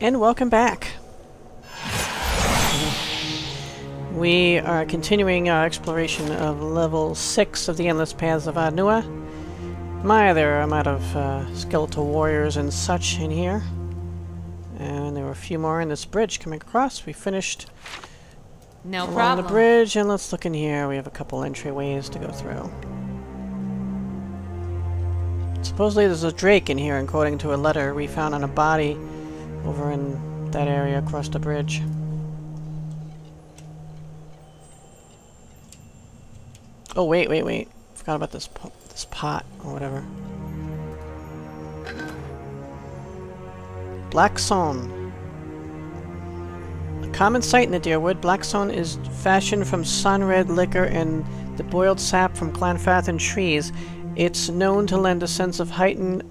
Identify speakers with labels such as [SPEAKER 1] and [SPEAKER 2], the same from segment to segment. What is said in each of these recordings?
[SPEAKER 1] And welcome back. We are continuing our exploration of level 6 of the Endless Paths of Od Nua. My, there are a amount of uh, skeletal warriors and such in here. And there were a few more in this bridge coming across. We finished
[SPEAKER 2] No
[SPEAKER 1] along
[SPEAKER 2] problem.
[SPEAKER 1] the bridge, and let's look in here. We have a couple entryways to go through. Supposedly there's a drake in here, according to a letter we found on a body over in that area across the bridge. Oh, wait, wait, wait. Forgot about this, po this pot, or whatever. Blackstone. A common sight in the Dyrwood, Blackstone is fashioned from sun-red liquor and the boiled sap from Glanfathan trees. It's known to lend a sense of heightened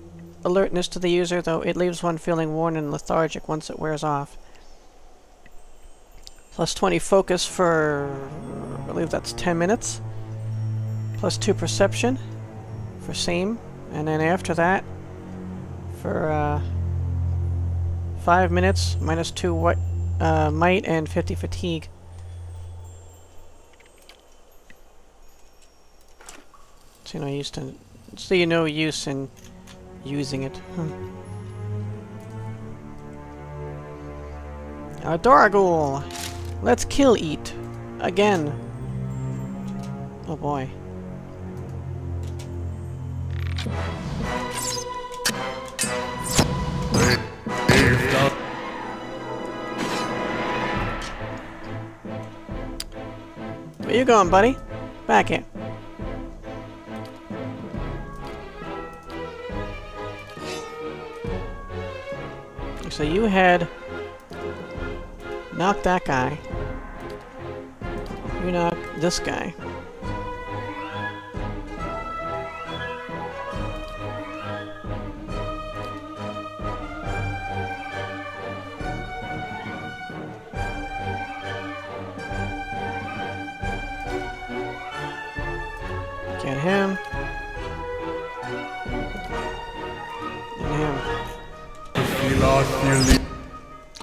[SPEAKER 1] alertness to the user, though it leaves one feeling worn and lethargic once it wears off. Plus 20 focus for, I believe that's 10 minutes. Plus 2 perception for same. And then after that, for uh, 5 minutes, minus 2 wi uh, might and 50 fatigue. So know use so you know use in using it. Hmm. Adoragul! Let's kill eat. Again. Oh boy. Where you going, buddy? Back here. So you had knock that guy. You knock this guy.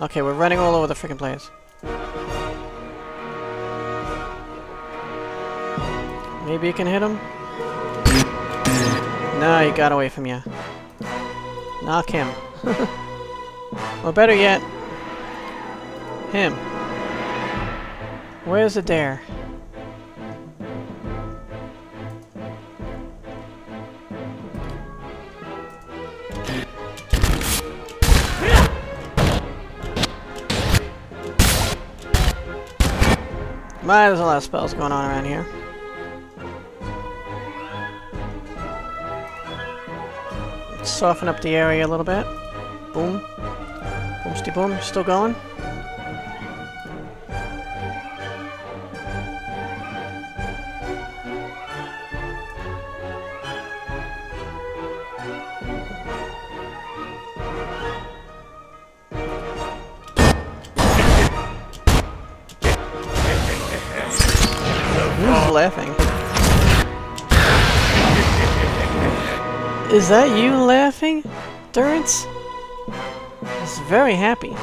[SPEAKER 1] Okay, we're running all over the freaking place. Maybe you can hit him? No, he got away from you. Knock him. or better yet, him. Where's the dare? My, there's a lot of spells going on around here. Let's soften up the area a little bit. Boom. Boomsty boom. Still going? Is that you laughing, Durance? He's very happy.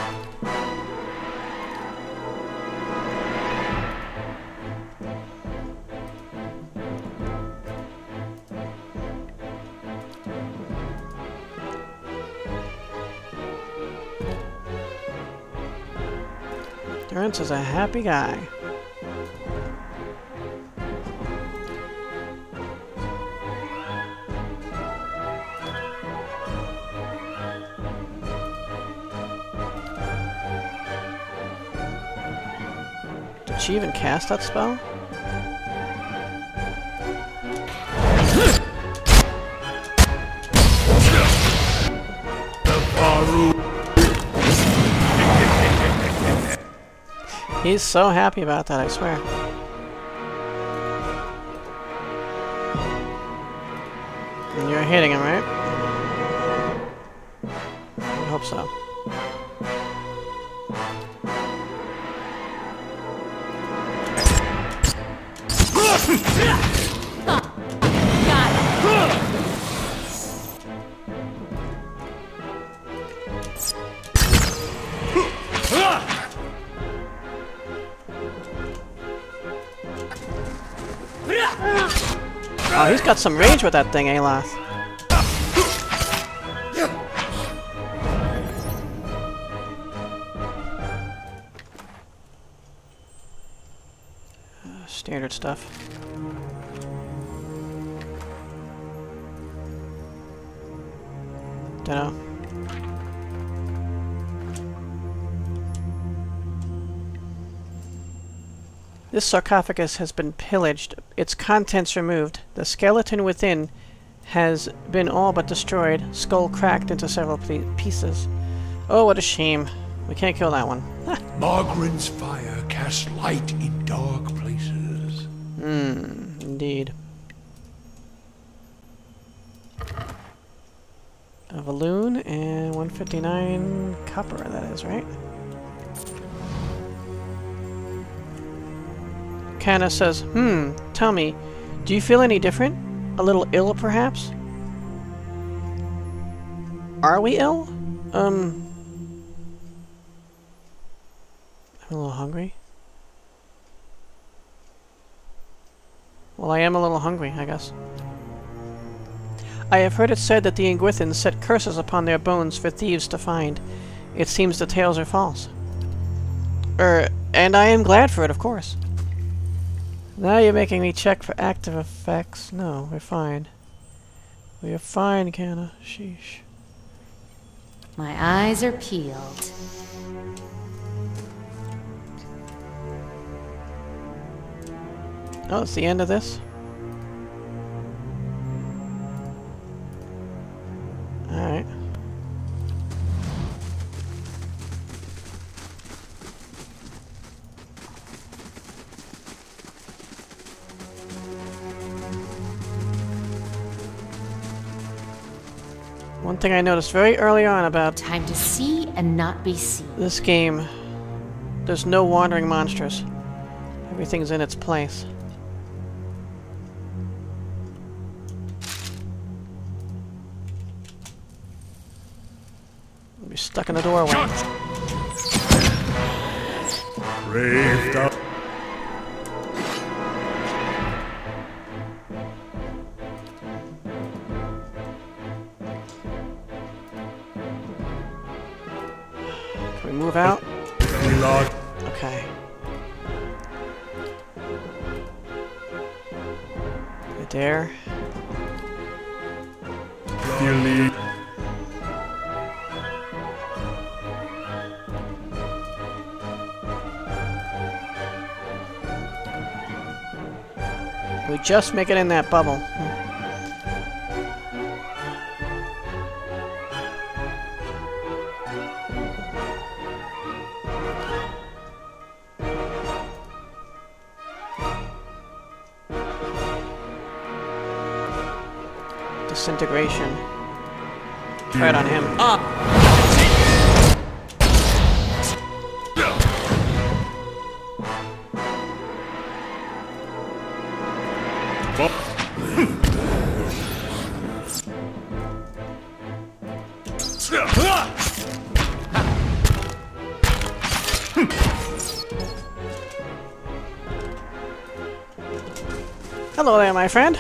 [SPEAKER 1] Durance is a happy guy. She even cast that spell? He's so happy about that, I swear. And you're hitting him, right? Got some range with that thing, Aloth. Uh, standard stuff. This sarcophagus has been pillaged, its contents removed. The skeleton within has been all but destroyed, skull cracked into several pieces. Oh, what a shame. We can't kill that one.
[SPEAKER 2] Magran's fire casts light in dark places.
[SPEAKER 1] Hmm, indeed. A balloon and 159 copper, that is, right? Kana says, Hmm, tell me, do you feel any different? A little ill, perhaps? Are we ill? Um... I'm a little hungry. Well, I am a little hungry, I guess. I have heard it said that the Engwithans set curses upon their bones for thieves to find. It seems the tales are false. Er, and I am glad for it, of course. Now you're making me check for active effects. No, we're fine. We are fine, Kana. Sheesh.
[SPEAKER 3] My eyes are peeled.
[SPEAKER 1] Oh, it's the end of this? Alright. One thing I noticed very early on about
[SPEAKER 3] Time to see and not be seen.
[SPEAKER 1] this game, there's no wandering monsters. Everything's in its place. We'll be stuck in the doorway.
[SPEAKER 2] Braved
[SPEAKER 1] just make it in that bubble. Disintegration. Try it on him. Hello my friend.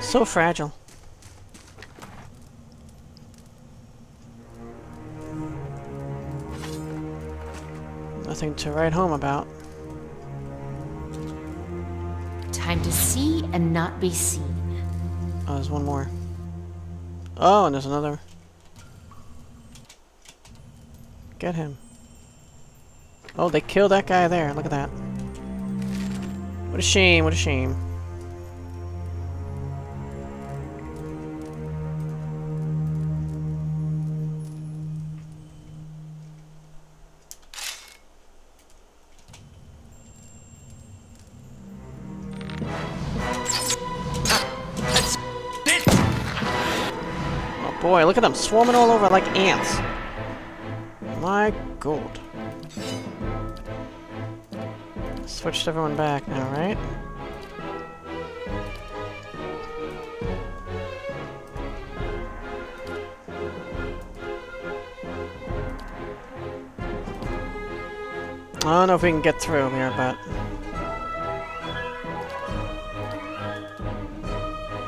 [SPEAKER 1] so fragile. Nothing to write home about.
[SPEAKER 3] Time to see and not be seen.
[SPEAKER 1] Oh, there's one more. Oh, and there's another. Get him. Oh, they killed that guy there. Look at that. What a shame, what a shame. Oh boy, look at them swarming all over like ants. My god. switched everyone back now, right? I don't know if we can get through here, but...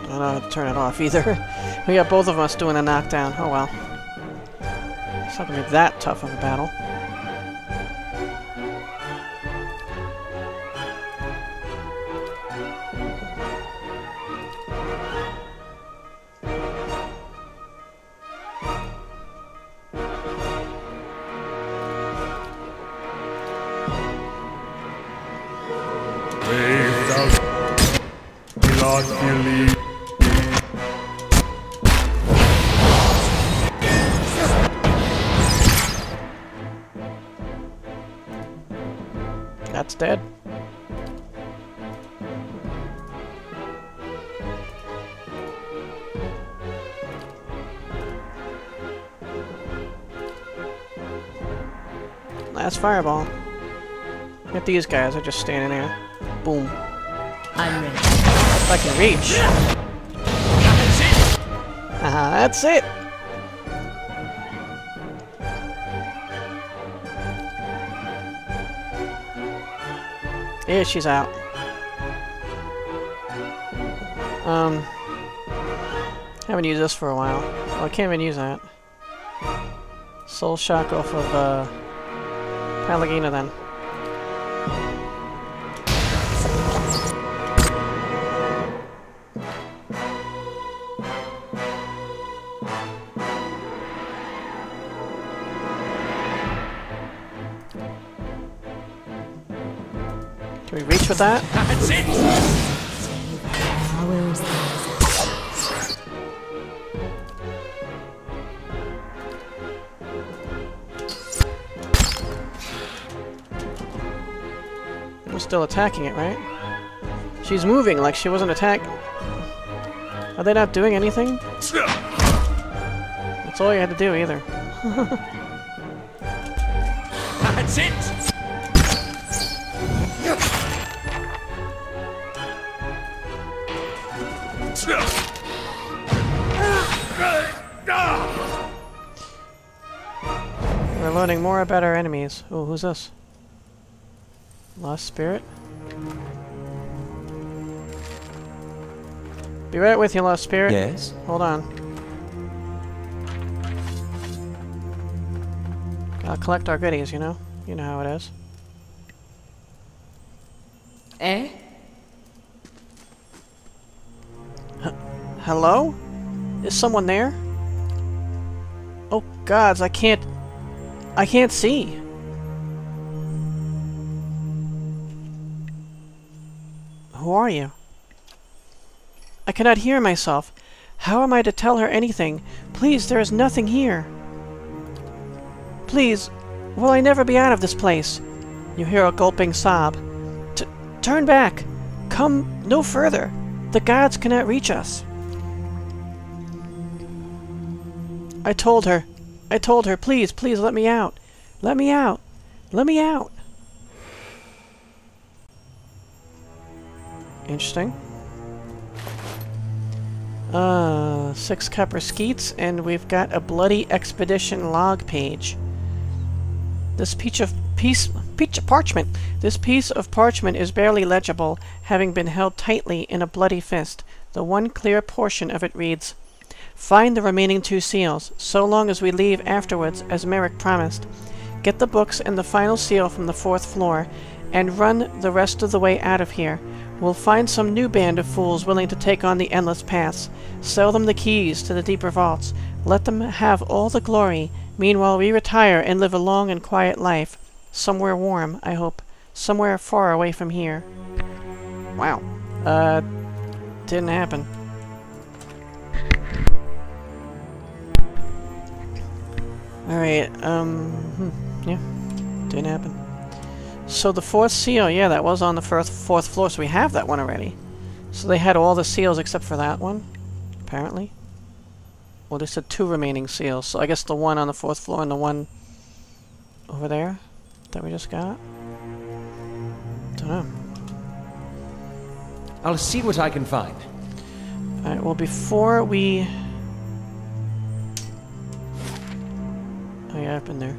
[SPEAKER 1] I don't know how to turn it off either. we got both of us doing a knockdown. Oh well. It's not gonna be that tough of a battle. That's dead. Last fireball. Look at these guys, they're just standing there. Boom.
[SPEAKER 3] I'm ready.
[SPEAKER 1] If I can reach. Haha, that's it! Yeah, she's out. Um, haven't used this for a while. Oh, I can't even use that. Soul Shock off of, uh, Pallegina then. Reach with that?
[SPEAKER 3] Powers these.
[SPEAKER 1] We're still attacking it, right? She's moving like she wasn't attack. Are they not doing anything? That's all you had to do, either. We're learning more about our enemies. Oh, who's this? Lost Spirit? Be right with you, Lost Spirit.
[SPEAKER 4] Yes?
[SPEAKER 1] Hold on. Gotta collect our goodies, you know? You know how it is.
[SPEAKER 3] Eh?
[SPEAKER 1] Hello? Is someone there? Oh gods, I can't... I can't see. Who are you? I cannot hear myself. How am I to tell her anything? Please, there is nothing here. Please, will I never be out of this place? You hear a gulping sob. T turn back! Come no further! The gods cannot reach us. I told her. I told her, please, please let me out. Let me out. Let me out. Interesting. Uh, six copper skeyts, and we've got a bloody expedition log page. This piece of piece piece of parchment. This piece of parchment is barely legible, having been held tightly in a bloody fist. The one clear portion of it reads, Find the remaining two seals, so long as we leave afterwards, as Merrick promised. Get the books and the final seal from the fourth floor, and run the rest of the way out of here. We'll find some new band of fools willing to take on the endless paths. Sell them the keys to the deeper vaults. Let them have all the glory. Meanwhile, we retire and live a long and quiet life. Somewhere warm, I hope. Somewhere far away from here. Wow. Uh, didn't happen. Alright, um, hmm, yeah, didn't happen. So the fourth seal, yeah, that was on the first, fourth floor, so we have that one already. So they had all the seals except for that one, apparently. Well, they said two remaining seals, so I guess the one on the fourth floor and the one over there that we just got? Don't know.
[SPEAKER 4] I'll see what I can find.
[SPEAKER 1] Alright, well before we... Yeah, there.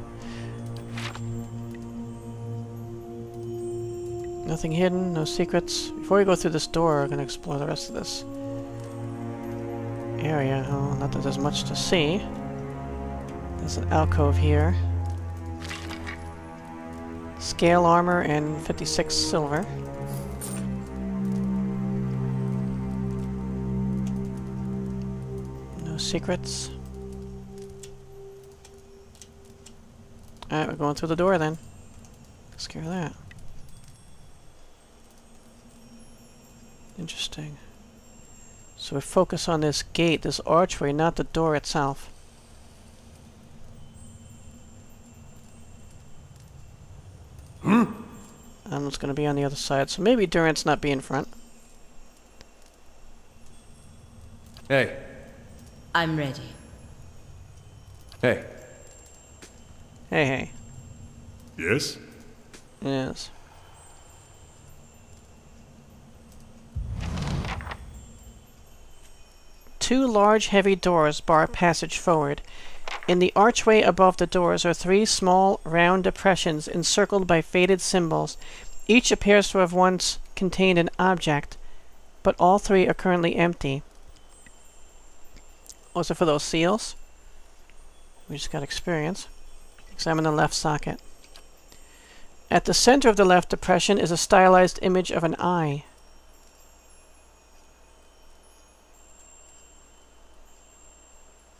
[SPEAKER 1] Nothing hidden, no secrets. Before we go through this door, we're gonna explore the rest of this. area. Oh, not that there's much to see. There's an alcove here. Scale armor and 56 silver. No secrets. Alright, we're going through the door then. Scare that. Interesting. So we focus on this gate, this archway, not the door itself. Hmm? And it's going to be on the other side, so maybe Durance not be in front.
[SPEAKER 4] Hey.
[SPEAKER 3] I'm ready.
[SPEAKER 4] Hey.
[SPEAKER 1] Hey, hey.
[SPEAKER 2] Yes?
[SPEAKER 1] Yes. Two large heavy doors bar passage forward. In the archway above the doors are three small round depressions encircled by faded symbols. Each appears to have once contained an object, but all three are currently empty. It for those seals? We just got experience. Examine the left socket. At the center of the left depression is a stylized image of an eye.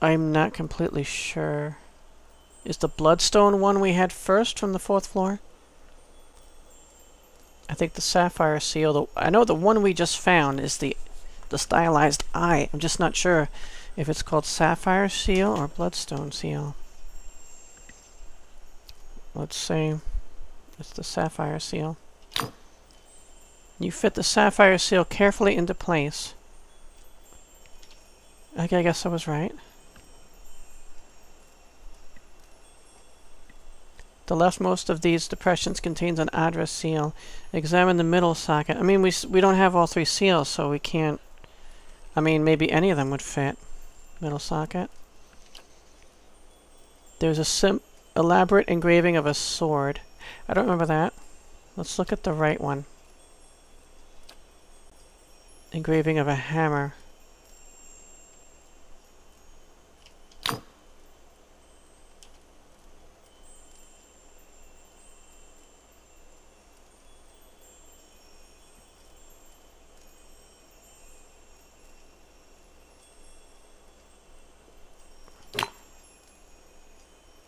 [SPEAKER 1] I'm not completely sure. Is the bloodstone one we had first from the fourth floor? I think the sapphire seal, the, I know the one we just found is the the stylized eye. I'm just not sure if it's called sapphire seal or bloodstone seal. Let's say it's the sapphire seal. You fit the sapphire seal carefully into place. Okay, I guess I was right. The leftmost of these depressions contains an adra seal. Examine the middle socket. I mean, we, we don't have all three seals, so we can't... I mean, maybe any of them would fit. Middle socket. There's a sim elaborate engraving of a sword. I don't remember that. Let's look at the right one. Engraving of a hammer.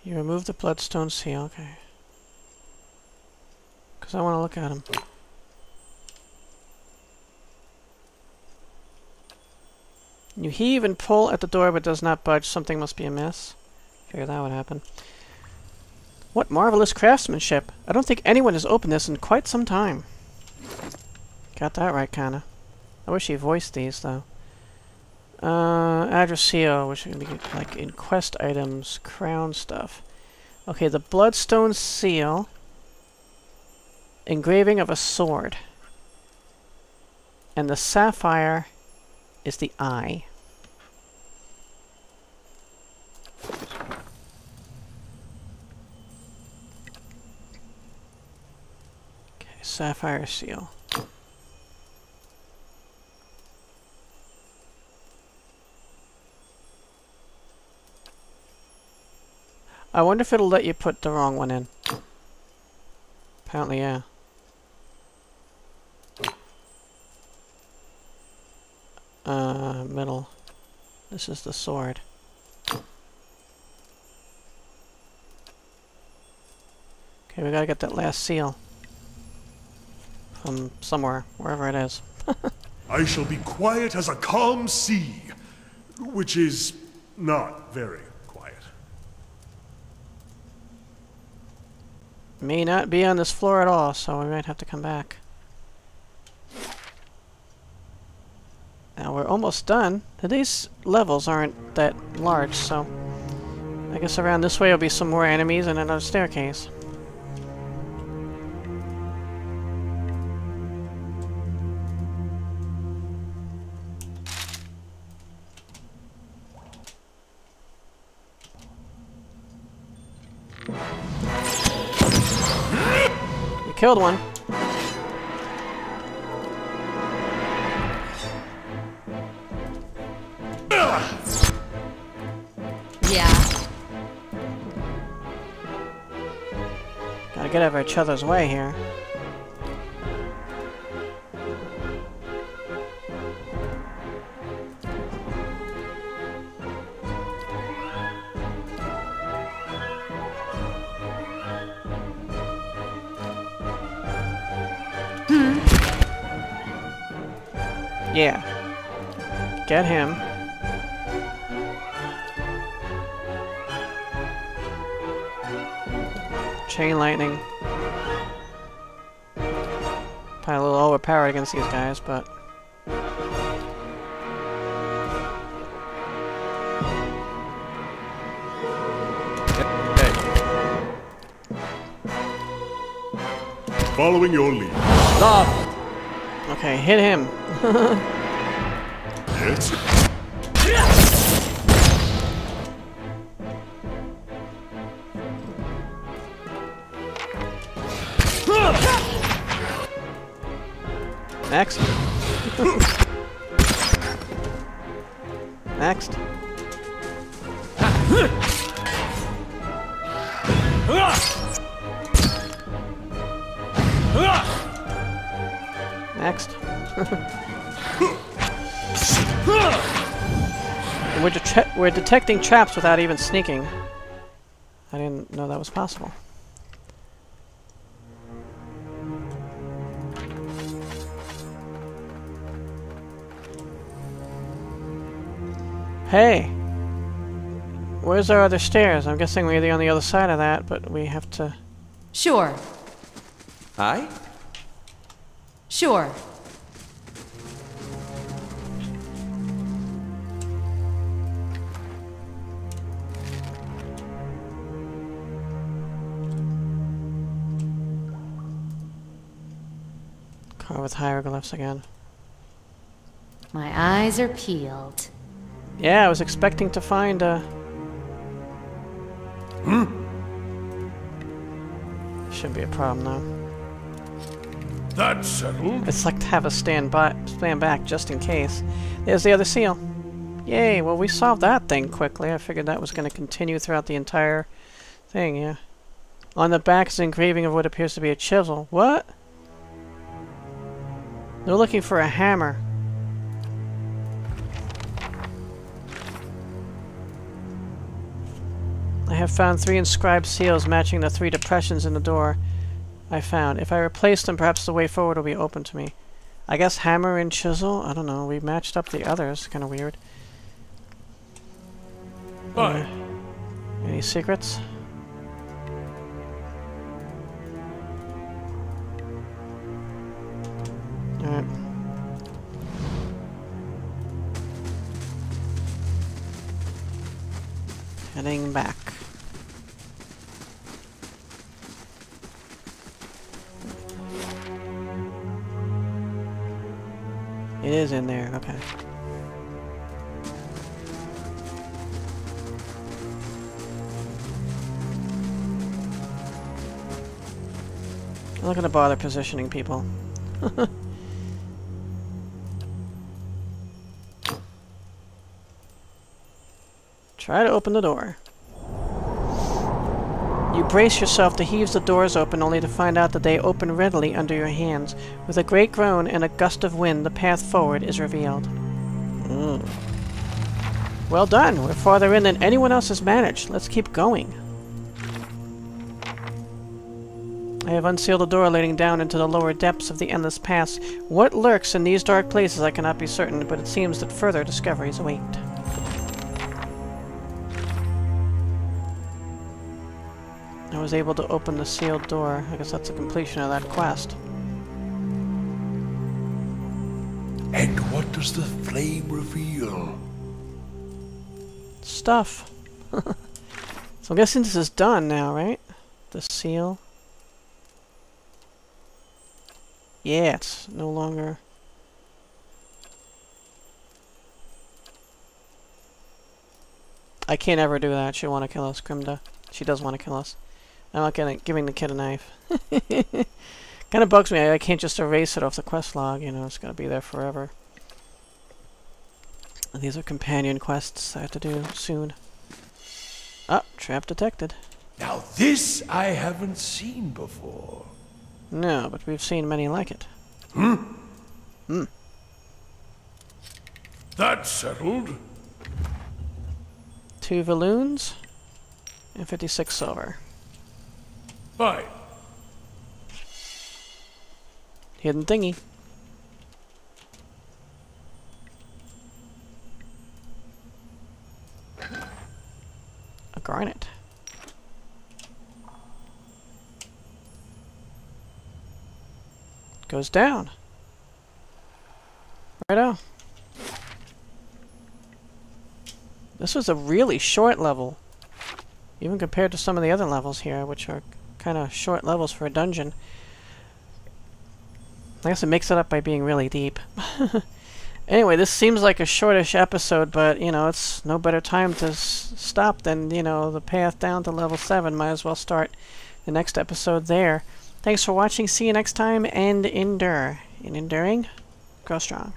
[SPEAKER 1] You remove the bloodstone seal, okay. Because I want to look at him. You heave and pull at the door but does not budge. Something must be amiss. Figure that would happen. What marvelous craftsmanship. I don't think anyone has opened this in quite some time. Got that right, kinda. I wish he voiced these, though. Uh, adra seal, which to be like in quest items, crown stuff. Okay, the bloodstone seal. Engraving of a sword. And the sapphire is the eye. Okay, sapphire seal. I wonder if it'll let you put the wrong one in. Apparently, yeah. Uh, middle. This is the sword. Okay, we gotta get that last seal. From somewhere, wherever it is.
[SPEAKER 2] I shall be quiet as a calm sea, which is not very quiet.
[SPEAKER 1] May not be on this floor at all, so we might have to come back. Now we're almost done. These levels aren't that large, so I guess around this way will be some more enemies and another staircase. Killed one.
[SPEAKER 3] Yeah.
[SPEAKER 1] Gotta get out of each other's way here. Get him. Chain lightning. Probably a little overpowered against these guys, but...
[SPEAKER 4] Hey.
[SPEAKER 2] Following your lead.
[SPEAKER 4] Stop!
[SPEAKER 1] Okay, hit him.
[SPEAKER 2] Yes?
[SPEAKER 1] Next. Next. Next. And we're, det we're detecting traps without even sneaking. I didn't know that was possible. Hey! Where's our other stairs? I'm guessing we're the on the other side of that, but we have to...
[SPEAKER 3] Sure.
[SPEAKER 4] Hi?
[SPEAKER 3] Sure.
[SPEAKER 1] With hieroglyphs again.
[SPEAKER 3] My eyes are peeled.
[SPEAKER 1] Yeah, I was expecting to find a... Hmm? Shouldn't be a problem though.
[SPEAKER 2] That's settled.
[SPEAKER 1] It's like to have a stand by, stand back just in case. There's the other seal. Yay! Well, we solved that thing quickly. I figured that was going to continue throughout the entire thing. Yeah. On the back is an engraving of what appears to be a chisel. What? They're looking for a hammer. I have found three inscribed seals matching the three depressions in the door I found. If I replace them, perhaps the way forward will be open to me. I guess hammer and chisel? I don't know. We matched up the others. Kind of weird.
[SPEAKER 2] Bye.
[SPEAKER 1] Uh, any secrets? I'm not gonna bother positioning people. Try to open the door. You brace yourself to heave the doors open only to find out that they open readily under your hands. With a great groan and a gust of wind, the path forward is revealed. Mm. Well done! We're farther in than anyone else has managed. Let's keep going. I have unsealed the door leading down into the lower depths of the endless pass. What lurks in these dark places I cannot be certain, but it seems that further discoveries await. I was able to open the sealed door. I guess that's the completion of that quest.
[SPEAKER 2] And what does the flame reveal?
[SPEAKER 1] Stuff. so I'm guessing this is done now, right? The seal. Yeah, it's no longer... I can't ever do that. She'll want to kill us, Grimda. She does want to kill us. I'm not gonna, giving the kid a knife. kind of bugs me. I, I can't just erase it off the quest log. You know, it's gonna be there forever. These are companion quests I have to do soon. Ah, trap detected.
[SPEAKER 5] Now this I haven't seen before.
[SPEAKER 1] No, but we've seen many like it.
[SPEAKER 5] Hmm Hm That's settled.
[SPEAKER 1] Two balloons and 56 silver.
[SPEAKER 5] Fine.
[SPEAKER 1] Hidden thingy. A garnet. Goes down. Right Righto. This was a really short level. Even compared to some of the other levels here, which are kind of short levels for a dungeon. I guess it makes it up by being really deep. anyway, this seems like a shortish episode, but, you know, it's no better time to stop than, you know, the path down to level 7. Might as well start the next episode there. Thanks for watching. See you next time, and endure. In enduring, grow strong.